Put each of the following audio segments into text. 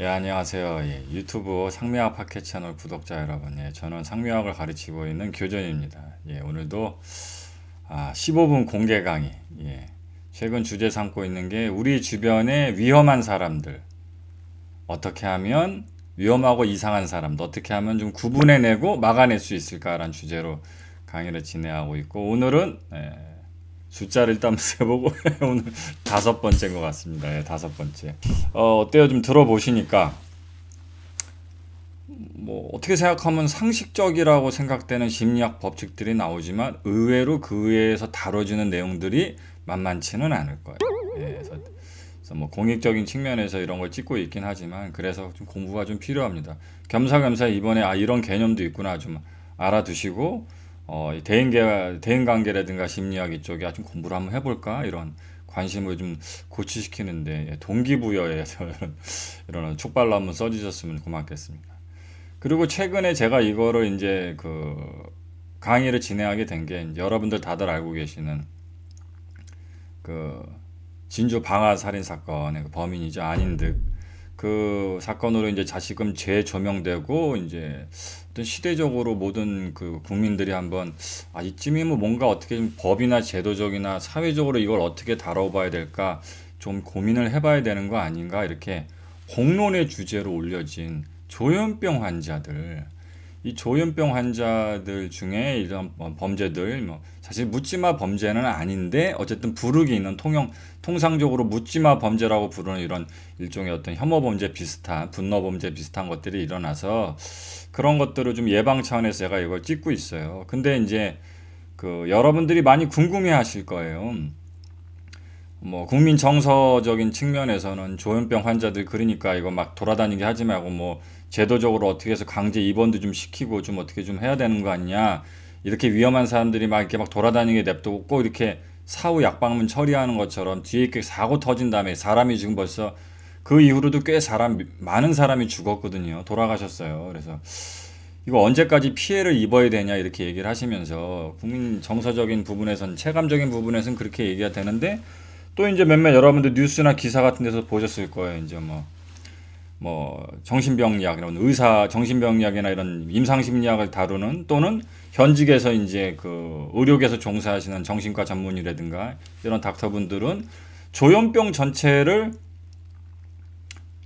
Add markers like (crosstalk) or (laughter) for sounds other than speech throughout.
예, 안녕하세요. 예, 유튜브 상미학 팟캐 채널 구독자 여러분. 예, 저는 상미학을 가르치고 있는 교전입니다. 예, 오늘도 아, 15분 공개 강의. 예, 최근 주제 삼고 있는 게 우리 주변에 위험한 사람들. 어떻게 하면 위험하고 이상한 사람들 어떻게 하면 좀 구분해내고 막아낼 수 있을까라는 주제로 강의를 진행하고 있고 오늘은 예, 숫자를 일단 세보고 (laughs) 오늘 다섯 번째인 것 같습니다. 예, 다섯 번째. 어, 어때요? 좀 들어보시니까 뭐 어떻게 생각하면 상식적이라고 생각되는 심리학 법칙들이 나오지만 의외로 그 외에서 다뤄지는 내용들이 만만치는 않을 거예요. 예, 그래서, 그래서 뭐 공익적인 측면에서 이런 걸 찍고 있긴 하지만 그래서 좀 공부가 좀 필요합니다. 겸사겸사 이번에 아 이런 개념도 있구나 좀 알아두시고 어, 대인계, 대인관계라든가 심리학 이쪽에 좀 공부를 한번 해볼까? 이런 관심을 좀 고취시키는데 예, 동기부여에서 이런, (laughs) 이런 촉발로 한번 써주셨으면 고맙겠습니다. 그리고 최근에 제가 이거를 이제 그 강의를 진행하게 된 게 여러분들 다들 알고 계시는 그 진주 방화 살인 사건의 그 범인이죠. 안인득 그 사건으로 이제 자식금 재조명되고 이제 어떤 시대적으로 모든 그 국민들이 한번 아 이쯤이면 뭔가 어떻게 좀 법이나 제도적이나 사회적으로 이걸 어떻게 다뤄봐야 될까 좀 고민을 해봐야 되는 거 아닌가? 이렇게 공론의 주제로 올려진 조현병 환자들 이 조현병 환자들 중에 이런 뭐 범죄들 뭐 사실 묻지마 범죄는 아닌데 어쨌든 부르기 있는 통용 통상적으로 묻지마 범죄라고 부르는 이런 일종의 어떤 혐오 범죄 비슷한 분노 범죄 비슷한 것들이 일어나서 그런 것들을 좀 예방 차원에서 제가 이걸 찍고 있어요. 근데 이제 그 여러분들이 많이 궁금해 하실 거예요. 뭐 국민 정서적인 측면에서는 조현병 환자들 그러니까 이거 막 돌아다니게 하지 말고 뭐 제도적으로 어떻게 해서 강제 입원도 좀 시키고 좀 어떻게 좀 해야 되는 거 아니냐. 이렇게 위험한 사람들이 막 이렇게 막 돌아다니게 냅두고 꼭 이렇게 사후 약방문 처리하는 것처럼 뒤에 이렇게 사고 터진 다음에 사람이 지금 벌써 그 이후로도 꽤 사람 많은 사람이 죽었거든요. 돌아가셨어요. 그래서 이거 언제까지 피해를 입어야 되냐 이렇게 얘기를 하시면서 국민 정서적인 부분에선 체감적인 부분에선 그렇게 얘기가 되는데 또 이제 몇몇 여러분들 뉴스나 기사 같은 데서 보셨을 거예요. 이제 뭐, 뭐, 정신병리학, 이런 의사, 정신병리학이나 이런 임상심리학을 다루는 또는 현직에서 이제 그 의료계에서 종사하시는 정신과 전문의라든가 이런 닥터분들은 조현병 전체를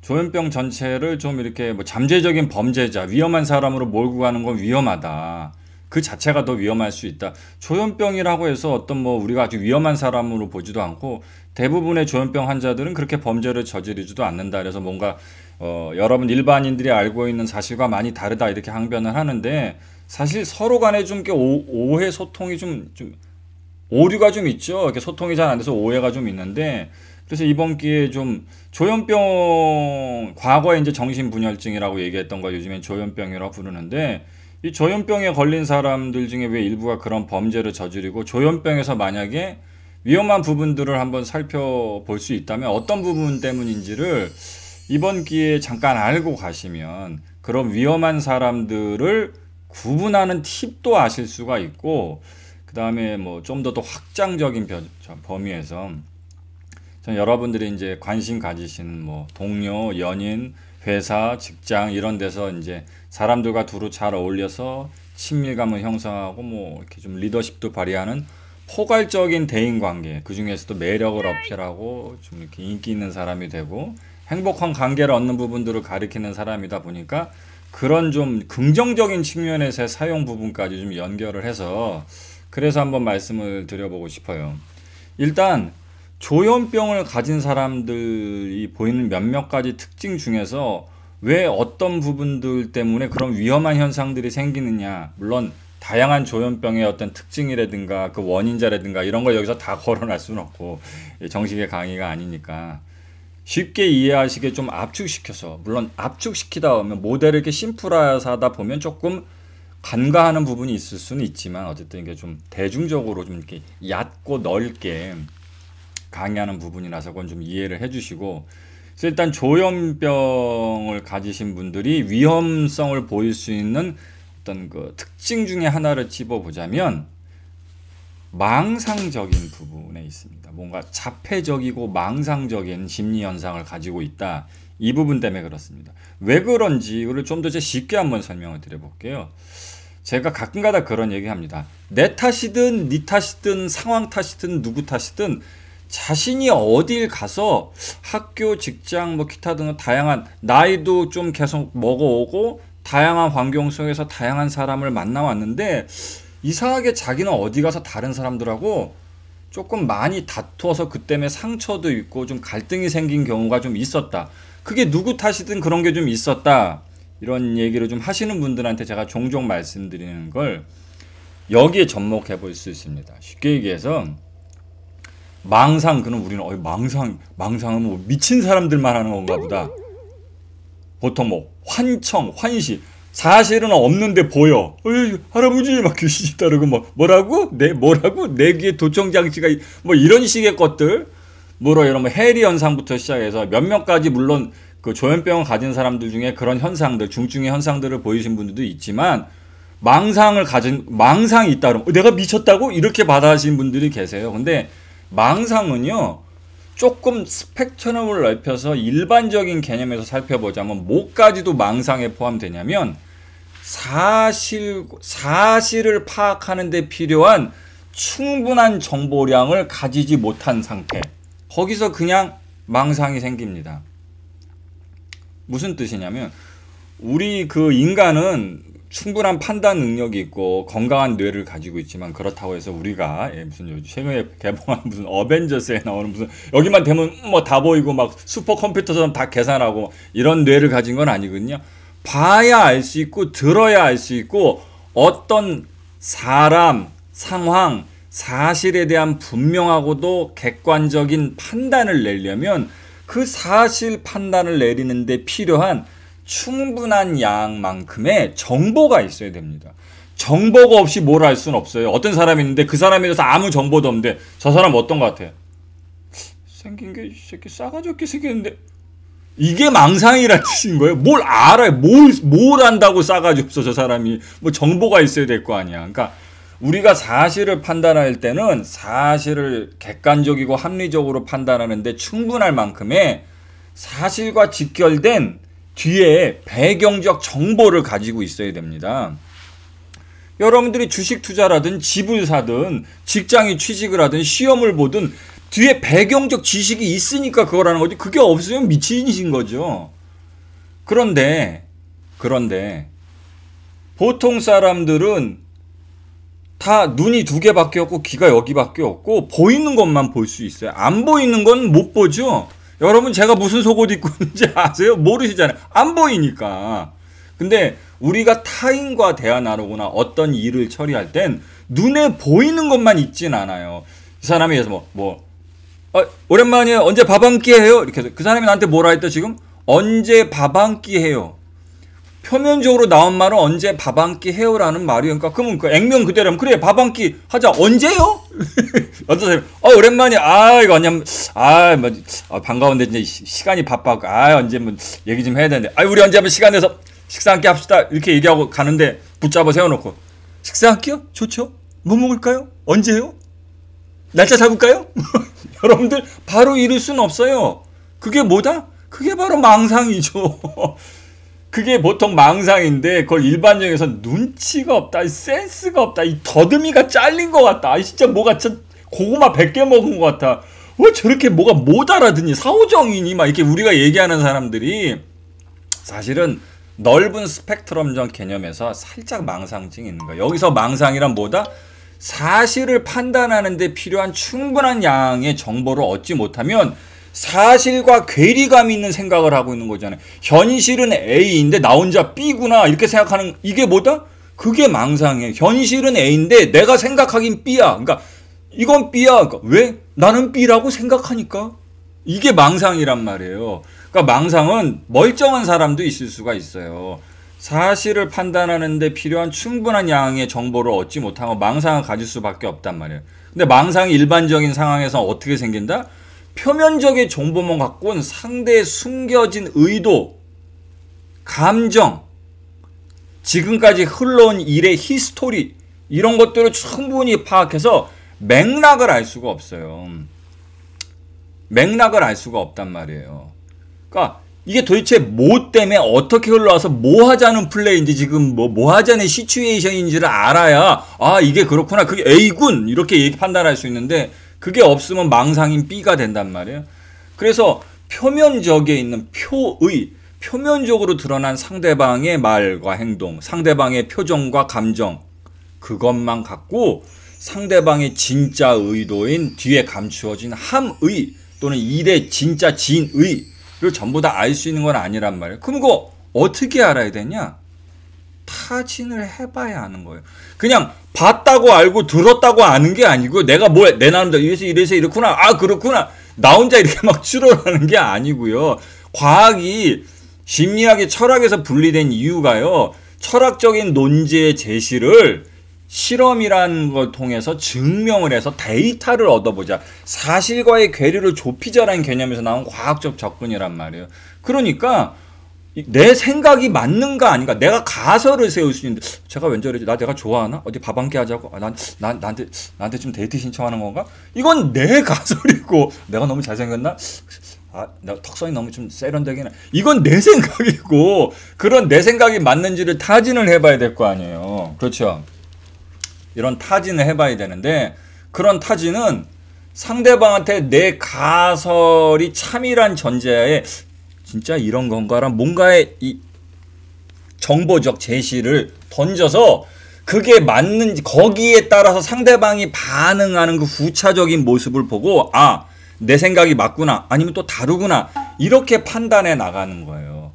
조현병 전체를 좀 이렇게 뭐 잠재적인 범죄자, 위험한 사람으로 몰고 가는 건 위험하다. 그 자체가 더 위험할 수 있다. 조현병이라고 해서 어떤 뭐 우리가 아주 위험한 사람으로 보지도 않고 대부분의 조현병 환자들은 그렇게 범죄를 저지르지도 않는다. 그래서 뭔가 어, 여러분 일반인들이 알고 있는 사실과 많이 다르다 이렇게 항변을 하는데 사실 서로 간에 좀 오해 소통이 좀, 좀 오류가 좀 있죠. 이렇게 소통이 잘 안 돼서 오해가 좀 있는데 그래서 이번 기회에 좀 조현병 과거에 이제 정신분열증이라고 얘기했던 거 요즘엔 조현병이라고 부르는데 이 조현병에 걸린 사람들 중에 왜 일부가 그런 범죄를 저지르고 조현병에서 만약에 위험한 부분들을 한번 살펴볼 수 있다면 어떤 부분 때문인지를 이번 기회에 잠깐 알고 가시면 그런 위험한 사람들을 구분하는 팁도 아실 수가 있고 그 다음에 뭐 좀 더 더 확장적인 범위에서 여러분들이 이제 관심 가지시는 뭐 동료, 연인, 회사, 직장 이런 데서 이제 사람들과 두루 잘 어울려서 친밀감을 형성하고 뭐 이렇게 좀 리더십도 발휘하는 포괄적인 대인 관계 그 중에서도 매력을 어필하고 좀 이렇게 인기 있는 사람이 되고 행복한 관계를 얻는 부분들을 가리키는 사람이다 보니까 그런 좀 긍정적인 측면에서의 사용 부분까지 좀 연결을 해서 그래서 한번 말씀을 드려보고 싶어요. 일단 조현병을 가진 사람들이 보이는 몇몇 가지 특징 중에서 왜 어떤 부분들 때문에 그런 위험한 현상들이 생기느냐. 물론 다양한 조현병의 어떤 특징이라든가 그 원인자라든가 이런 걸 여기서 다 거론할 수는 없고 정식의 강의가 아니니까 쉽게 이해하시게 좀 압축시켜서 물론 압축시키다 보면 모델을 이렇게 심플하다 보면 조금 간과하는 부분이 있을 수는 있지만 어쨌든 이게 좀 대중적으로 좀 이렇게 얕고 넓게 강의하는 부분이라서 그건 좀 이해를 해주시고 그래서 일단 조현병을 가지신 분들이 위험성을 보일 수 있는 어떤 그 특징 중에 하나를 집어보자면 망상적인 부분에 있습니다. 뭔가 자폐적이고 망상적인 심리 현상을 가지고 있다. 이 부분 때문에 그렇습니다. 왜 그런지 이거를 좀 더 쉽게 한번 설명을 드려볼게요. 제가 가끔가다 그런 얘기합니다. 내 탓이든 네 탓이든 상황 탓이든 누구 탓이든 자신이 어딜 가서 학교, 직장, 뭐 기타 등 다양한 나이도 좀 계속 먹어오고 다양한 환경 속에서 다양한 사람을 만나왔는데 이상하게 자기는 어디 가서 다른 사람들하고 조금 많이 다투어서 그 때문에 상처도 있고 좀 갈등이 생긴 경우가 좀 있었다. 그게 누구 탓이든 그런 게 좀 있었다. 이런 얘기를 좀 하시는 분들한테 제가 종종 말씀드리는 걸 여기에 접목해 볼 수 있습니다. 쉽게 얘기해서 망상 그럼 우리는 어 망상 망상은 뭐 미친 사람들만 하는 건가 보다. 보통 뭐 환청, 환시 사실은 없는데 보여. 어이, 할아버지 막 귀신이 따르고 뭐 뭐라고? 내 뭐라고? 내 귀에 도청 장치가 뭐 이런 식의 것들 뭐로 이런 뭐 해리 현상부터 시작해서 몇몇 가지 물론 그 조현병을 가진 사람들 중에 그런 현상들, 중증의 현상들을 보이신 분들도 있지만 망상을 가진 망상이 있다 그러면 어, 내가 미쳤다고 이렇게 받아하신 분들이 계세요. 근데 망상은요. 조금 스펙트럼을 넓혀서 일반적인 개념에서 살펴보자면 뭐까지도 망상에 포함되냐면 사실 사실을 파악하는 데 필요한 충분한 정보량을 가지지 못한 상태. 거기서 그냥 망상이 생깁니다. 무슨 뜻이냐면 우리 그 인간은 충분한 판단 능력이 있고 건강한 뇌를 가지고 있지만 그렇다고 해서 우리가 예, 무슨 최근에 개봉한 (laughs) 무슨 어벤져스에 나오는 무슨 여기만 되면 뭐 다 보이고 막 슈퍼컴퓨터처럼 다 계산하고 이런 뇌를 가진 건 아니거든요. 봐야 알 수 있고 들어야 알 수 있고 어떤 사람, 상황, 사실에 대한 분명하고도 객관적인 판단을 내려면 그 사실 판단을 내리는데 필요한 충분한 양만큼의 정보가 있어야 됩니다. 정보가 없이 뭘 할 수는 없어요. 어떤 사람이 있는데 그 사람에 대해서 아무 정보도 없는데 저 사람 어떤 것 같아요? 생긴 게 새끼 싸가지 없게 생겼는데 이게 망상이라는 뜻인 거예요. 뭘 알아요? 뭘, 뭘 안다고 싸가지 없어, 저 사람이. 뭐 정보가 있어야 될 거 아니야. 그러니까 우리가 사실을 판단할 때는 사실을 객관적이고 합리적으로 판단하는데 충분할 만큼의 사실과 직결된 뒤에 배경적 정보를 가지고 있어야 됩니다. 여러분들이 주식 투자라든 집을 사든 직장에 취직을 하든 시험을 보든 뒤에 배경적 지식이 있으니까 그거라는 거지. 그게 없으면 미친이신 거죠. 그런데, 그런데, 보통 사람들은 다 눈이 두 개밖에 없고 귀가 여기밖에 없고 보이는 것만 볼 수 있어요. 안 보이는 건 못 보죠. 여러분 제가 무슨 속옷 입고 있는지 (laughs) 아세요? 모르시잖아요. 안 보이니까. 근데 우리가 타인과 대화 나누거나 어떤 일을 처리할 땐 눈에 보이는 것만 있진 않아요. 그 사람이 그래서 뭐, 뭐, 어, 오랜만이에요. 언제 밥 한 끼 해요? 이렇게 해서 그 사람이 나한테 뭐라 했다 지금? 언제 밥 한 끼 해요? 표면적으로 나온 말은 언제 밥 한 끼 해요라는 말이니까 그러니까 그러면 그 액면 그대로면 그래 밥 한 끼 하자 언제요? (laughs) 사람 어 오랜만에 아 이거 언제 아뭐 아, 반가운데 이제 시간이 바빠 아 언제 뭐 얘기 좀 해야 되는데 아 우리 언제 한번 시간 내서 식사 한 끼 합시다 이렇게 얘기하고 가는데 붙잡아 세워놓고 식사 한 끼요? 좋죠? 뭐 먹을까요? 언제요? 날짜 잡을까요? (laughs) 여러분들 바로 이룰 수는 없어요. 그게 뭐다? 그게 바로 망상이죠. (laughs) 그게 보통 망상인데 그걸 일반적에서 눈치가 없다, 센스가 없다, 이 더듬이가 잘린 것 같다. 아 진짜 뭐가 진 고구마 100개 먹은 것 같아. 왜 저렇게 뭐가 못 알아듣니? 사오정이니? 막 이렇게 우리가 얘기하는 사람들이 사실은 넓은 스펙트럼적 개념에서 살짝 망상증이 있는 거야. 여기서 망상이란 뭐다? 사실을 판단하는데 필요한 충분한 양의 정보를 얻지 못하면 사실과 괴리감 있는 생각을 하고 있는 거잖아요. 현실은 A인데 나 혼자 B구나 이렇게 생각하는 이게 뭐다? 그게 망상이에요. 현실은 A인데 내가 생각하긴 B야. 그러니까 이건 B야. 그러니까 왜? 나는 B라고 생각하니까. 이게 망상이란 말이에요. 그러니까 망상은 멀쩡한 사람도 있을 수가 있어요. 사실을 판단하는데 필요한 충분한 양의 정보를 얻지 못하고 망상을 가질 수밖에 없단 말이에요. 근데 망상이 일반적인 상황에서 어떻게 생긴다? 표면적인 정보만 갖고는 상대의 숨겨진 의도, 감정, 지금까지 흘러온 일의 history 이런 것들을 충분히 파악해서 맥락을 알 수가 없어요. 맥락을 알 수가 없단 말이에요. 그러니까 이게 도대체 뭐 때문에 어떻게 흘러와서 뭐 하자는 플레이인지 지금 뭐, 뭐 하자는 시츄에이션인지를 알아야 아, 이게 그렇구나. 그게 A군. 이렇게 판단할 수 있는데 그게 없으면 망상인 B가 된단 말이에요. 그래서 표면적에 있는 표의, 표면적으로 드러난 상대방의 말과 행동, 상대방의 표정과 감정, 그것만 갖고 상대방의 진짜 의도인 뒤에 감추어진 함의 또는 일의 진짜 진의 이걸 전부 다 알 수 있는 건 아니란 말이에요. 그럼 그거 어떻게 알아야 되냐? 타진을 해봐야 하는 거예요. 그냥 봤다고 알고 들었다고 아는 게 아니고 내가 뭘 내 나름대로 이래서 이래서 이렇구나. 아 그렇구나. 나 혼자 이렇게 막 추론하는 게 아니고요. 과학이 심리학의 철학에서 분리된 이유가요. 철학적인 논제의 제시를 실험이라는 걸 통해서 증명을 해서 데이터를 얻어보자. 사실과의 괴리를 좁히자라는 개념에서 나온 과학적 접근이란 말이에요. 그러니까 내 생각이 맞는가 아닌가 내가 가설을 세울 수 있는데 제가 왠지 나 내가 좋아하나 어디 밥 한 끼 하자고 아, 난, 난 나한테 나한테 좀 데이트 신청하는 건가 이건 내 (laughs) 가설이고 내가 너무 잘생겼나 아, 나 턱선이 너무 좀 세련되긴 해. 이건 내 생각이고 그런 내 생각이 맞는지를 타진을 해봐야 될 거 아니에요. 그렇죠. 이런 타진을 해봐야 되는데 그런 타진은 상대방한테 내 가설이 참이란 전제하에 진짜 이런 건가란 뭔가의 이 정보적 제시를 던져서 그게 맞는지 거기에 따라서 상대방이 반응하는 그 후차적인 모습을 보고 아 내 생각이 맞구나 아니면 또 다르구나 이렇게 판단해 나가는 거예요.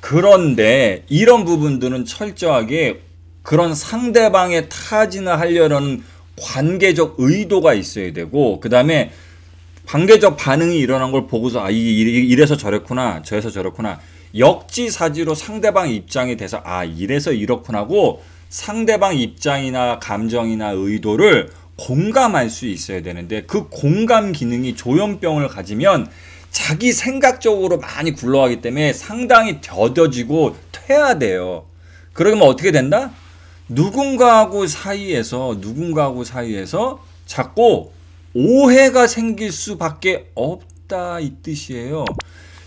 그런데 이런 부분들은 철저하게 그런 상대방의 타진을 하려는 관계적 의도가 있어야 되고 그 다음에 관계적 반응이 일어난 걸 보고서 아 이래서 저랬구나 저래서 저렇구나 역지사지로 상대방 입장이 돼서 아 이래서 이렇구나고 상대방 입장이나 감정이나 의도를 공감할 수 있어야 되는데 그 공감 기능이 조현병을 가지면 자기 생각적으로 많이 굴러가기 때문에 상당히 더뎌지고 퇴화돼요. 그러면 어떻게 된다? 누군가하고 사이에서 누군가하고 사이에서 자꾸 오해가 생길 수밖에 없다 이 뜻이에요.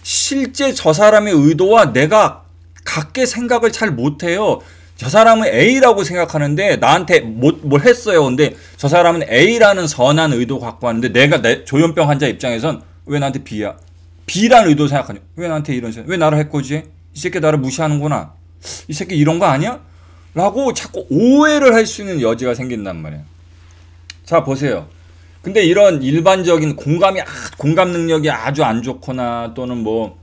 실제 저 사람의 의도와 내가 같게 생각을 잘 못해요. 저 사람은 A라고 생각하는데 나한테 뭐, 뭘 했어요. 근데 저 사람은 A라는 선한 의도 갖고 왔는데 내가 내 조현병 환자 입장에선 왜 나한테 B야? B라는 의도 생각하냐? 왜 나한테 이런 왜 나를 했거지? 이 새끼 나를 무시하는구나. 이 새끼 이런 거 아니야? 라고 자꾸 오해를 할 수 있는 여지가 생긴단 말이에요. 자, 보세요. 근데 이런 일반적인 공감이, 아, 공감 능력이 아주 안 좋거나 또는 뭐,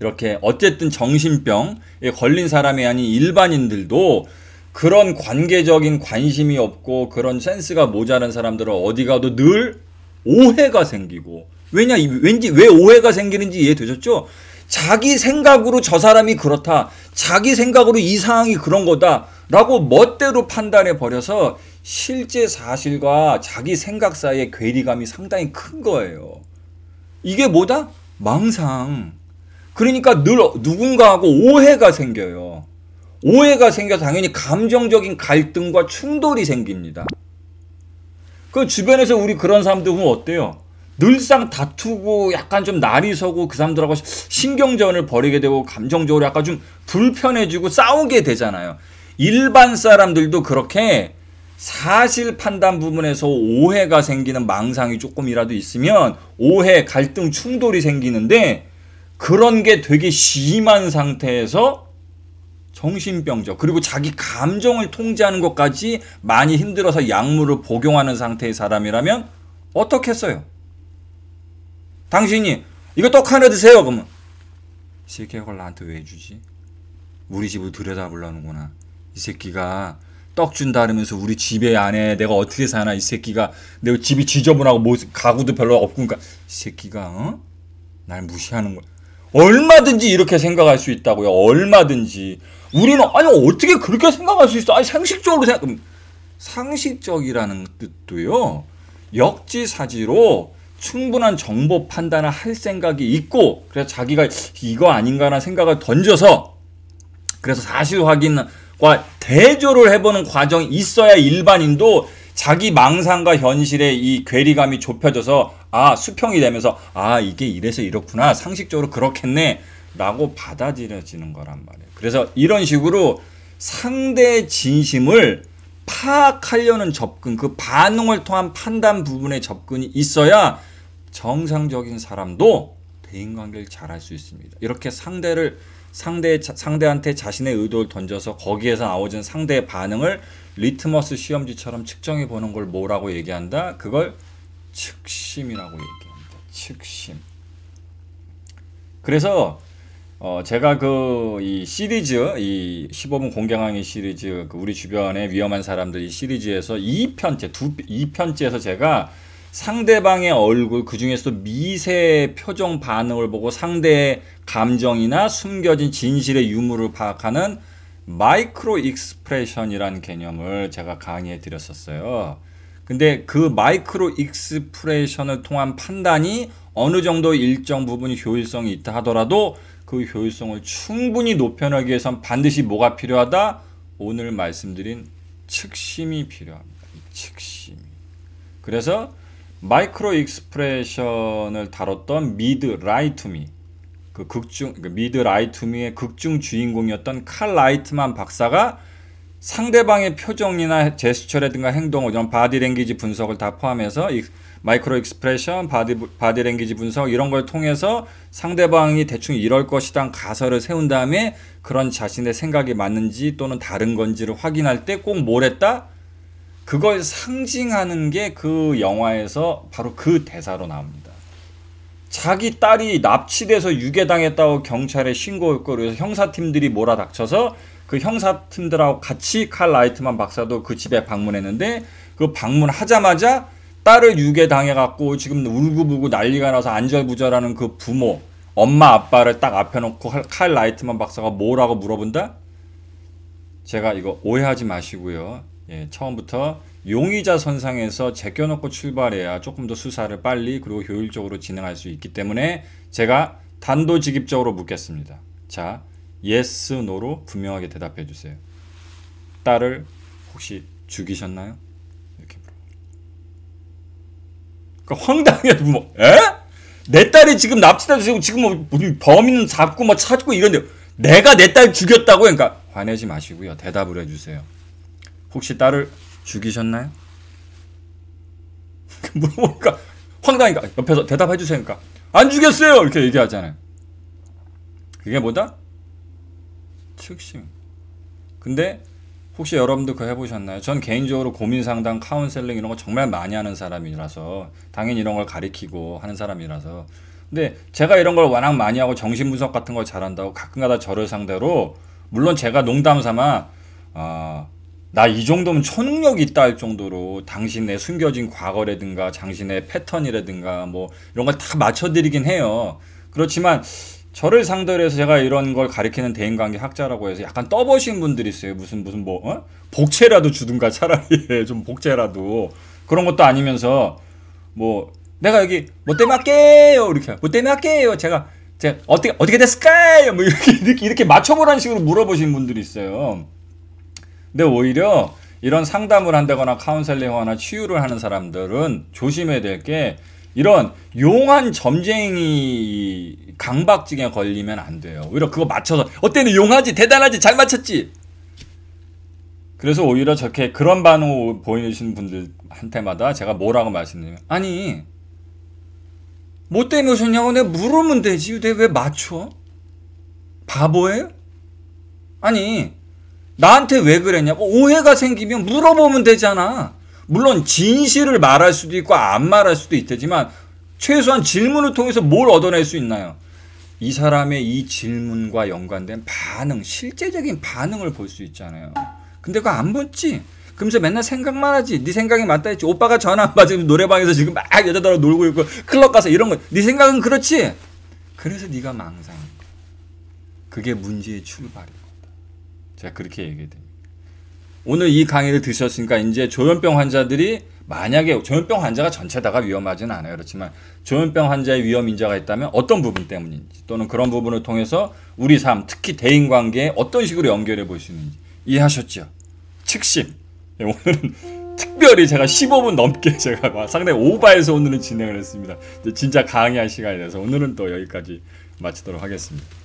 이렇게 어쨌든 정신병에 걸린 사람이 아닌 일반인들도 그런 관계적인 관심이 없고 그런 센스가 모자란 사람들은 어디 가도 늘 오해가 생기고 왜냐 왠지 왜 오해가 생기는지 이해되셨죠? 자기 생각으로 저 사람이 그렇다. 자기 생각으로 이 상황이 그런 거다. 라고 멋대로 판단해 버려서 실제 사실과 자기 생각 사이의 괴리감이 상당히 큰 거예요. 이게 뭐다? 망상. 그러니까 늘 누군가하고 오해가 생겨요. 오해가 생겨 당연히 감정적인 갈등과 충돌이 생깁니다. 그 주변에서 우리 그런 사람들 보면 어때요? 늘상 다투고 약간 좀 날이 서고 그 사람들하고 신경전을 벌이게 되고 감정적으로 약간 좀 불편해지고 싸우게 되잖아요. 일반 사람들도 그렇게 사실 판단 부분에서 오해가 생기는 망상이 조금이라도 있으면 오해, 갈등, 충돌이 생기는데 그런 게 되게 심한 상태에서 정신병적 그리고 자기 감정을 통제하는 것까지 많이 힘들어서 약물을 복용하는 상태의 사람이라면 어떻겠어요? 당신이 이거 떡 하나 드세요. 그러면 이 새끼가 그걸 나한테 왜 주지? 우리 집을 들여다보려는구나. 이 새끼가 떡 준다 그러면서 우리 집에 안에 내가 어떻게 사나 이 새끼가 내 집이 지저분하고 뭐 가구도 별로 없고 그러니까 이 새끼가 어? 날 무시하는 거야. 얼마든지 이렇게 생각할 수 있다고요. 얼마든지. 우리는 아니 어떻게 그렇게 생각할 수 있어? 아니 상식적으로 생각 상식적이라는 뜻도요. 역지사지로 충분한 정보 판단을 할 생각이 있고 그래서 자기가 이거 아닌가라는 생각을 던져서 그래서 사실 확인과 대조를 해보는 과정이 있어야 일반인도 자기 망상과 현실의 이 괴리감이 좁혀져서 아 수평이 되면서 아 이게 이래서 이렇구나 상식적으로 그렇겠네 라고 받아들여지는 거란 말이에요. 그래서 이런 식으로 상대 진심을 파악하려는 접근, 그 반응을 통한 판단 부분의 접근이 있어야 정상적인 사람도 대인관계를 잘할 수 있습니다. 이렇게 상대를 상대 상대한테 자신의 의도를 던져서 거기에서 나오는 상대의 반응을 리트머스 시험지처럼 측정해 보는 걸 뭐라고 얘기한다? 그걸 측심이라고 얘기합니다. 측심. 그래서 어 제가 그 이 시리즈 이 15분 공개 강의 시리즈 그 우리 주변의 위험한 사람들 이 시리즈에서 2편째 두 2편째에서 제가 상대방의 얼굴 그 중에서도 미세 표정 반응을 보고 상대의 감정이나 숨겨진 진실의 유무를 파악하는 micro expression이라는 개념을 제가 강의해 드렸었어요. 근데 그 micro expression을 통한 판단이 어느 정도 일정 부분 효율성이 있다 하더라도 그 효율성을 충분히 높여나가기 위해선 반드시 뭐가 필요하다? 오늘 말씀드린 측심이 필요합니다. 측심이. 그래서 micro expression을 다뤘던 미드 Lie to Me 그 극중 그 미드 Lie to Me의 극중 주인공이었던 칼 라이트만 박사가 상대방의 표정이나 제스처라든가 행동, 이런 body language 분석을 다 포함해서 micro expression, body body language 분석 이런 걸 통해서 상대방이 대충 이럴 것이다 가설을 세운 다음에 그런 자신의 생각이 맞는지 또는 다른 건지를 확인할 때 꼭 뭘 했다? 그걸 상징하는 게 그 영화에서 바로 그 대사로 나옵니다. 자기 딸이 납치돼서 유괴당했다고 경찰에 신고했고 그래서 형사팀들이 몰아닥쳐서 그 형사팀들하고 같이 칼 라이트만 박사도 그 집에 방문했는데 그 방문하자마자 딸을 유괴당해갖고 지금 울고불고 난리가 나서 안절부절하는 그 부모 엄마 아빠를 딱 앞에 놓고 칼 라이트만 박사가 뭐라고 물어본다? 제가 이거 오해하지 마시고요. 예, 처음부터 용의자 선상에서 제껴놓고 출발해야 조금 더 수사를 빨리 그리고 효율적으로 진행할 수 있기 때문에 제가 단도직입적으로 묻겠습니다. 자, yes, no로 분명하게 대답해 주세요. 딸을 혹시 죽이셨나요? 이렇게 물어. 그러니까 황당해 부모. 에? 내 딸이 지금 납치돼서 지금 뭐 범인은 잡고 뭐 찾고 이런데 내가 내 딸 죽였다고 그러니까 화내지 마시고요. 대답을 해주세요. 혹시 딸을 죽이셨나요? (laughs) 물어보니까 황당하니까 옆에서 대답해 주세요. 그러니까 안 죽였어요. 이렇게 얘기하잖아요. 그게 뭐다? 측심. 근데 혹시 여러분도 그거 해보셨나요? 전 개인적으로 고민 상담, 카운셀링 이런 거 정말 많이 하는 사람이라서 당연히 이런 걸 가리키고 하는 사람이라서 근데 제가 이런 걸 워낙 많이 하고 정신 분석 같은 걸 잘한다고 가끔가다 저를 상대로 물론 제가 농담 삼아 아, 나 이 정도면 초능력이 있다 할 정도로 당신의 숨겨진 과거라든가 당신의 패턴이라든가 뭐 이런 걸 다 맞춰드리긴 해요. 그렇지만 저를 상대로 해서 제가 이런 걸 가리키는 대인관계 학자라고 해서 약간 떠보신 분들이 있어요. 무슨 무슨 뭐 어? 복채라도 주든가 차라리 (laughs) 좀 복채라도 그런 것도 아니면서 뭐 내가 여기 뭐 때문에 할게요 이렇게 뭐 때문에 할게요 제가 제가 어떻게 어떻게 됐을까요 뭐 이렇게 이렇게 이렇게 맞춰보라는 식으로 물어보신 분들이 있어요. 근데 오히려 이런 상담을 한다거나 카운셀링하거나 치유를 하는 사람들은 조심해야 될 게 이런 용한 점쟁이 강박증에 걸리면 안 돼요. 오히려 그거 맞춰서 어때는 용하지 대단하지 잘 맞췄지. 그래서 오히려 저렇게 그런 반응 보이시는 분들한테마다 제가 뭐라고 말씀드리면 아니 뭐 때문에 오셨냐고 내가 물으면 되지 내가 왜 맞춰? 바보예요? 아니 나한테 왜 그랬냐고 오해가 생기면 물어보면 되잖아. 물론 진실을 말할 수도 있고 안 말할 수도 있겠지만 최소한 질문을 통해서 뭘 얻어낼 수 있나요? 이 사람의 이 질문과 연관된 반응, 실제적인 반응을 볼 수 있잖아요. 근데 그거 안 묻지. 그러면서 맨날 생각만 하지. 네 생각이 맞다 했지. 오빠가 전화 안 받으면 노래방에서 지금 막 여자들하고 놀고 있고 클럽 가서 이런 거. 네 생각은 그렇지. 그래서 네가 거야. 그게 문제의 출발이거든. 제가 그렇게 얘기해 드립니다. 오늘 이 강의를 드셨으니까 이제 조현병 환자들이 만약에 조현병 환자가 전체다가 위험하지는 않아요. 그렇지만 조현병 환자의 위험 인자가 있다면 어떤 부분 때문인지 또는 그런 부분을 통해서 우리 삶, 특히 대인 관계에 어떤 식으로 연결해 볼 수 있는지 이해하셨죠? 측심. 네, 오늘은 (laughs) 특별히 제가 15분 넘게 (laughs) 제가 막 상당히 오바해서 오늘은 진행을 했습니다. 진짜 강의할 시간이 돼서 오늘은 또 여기까지 마치도록 하겠습니다.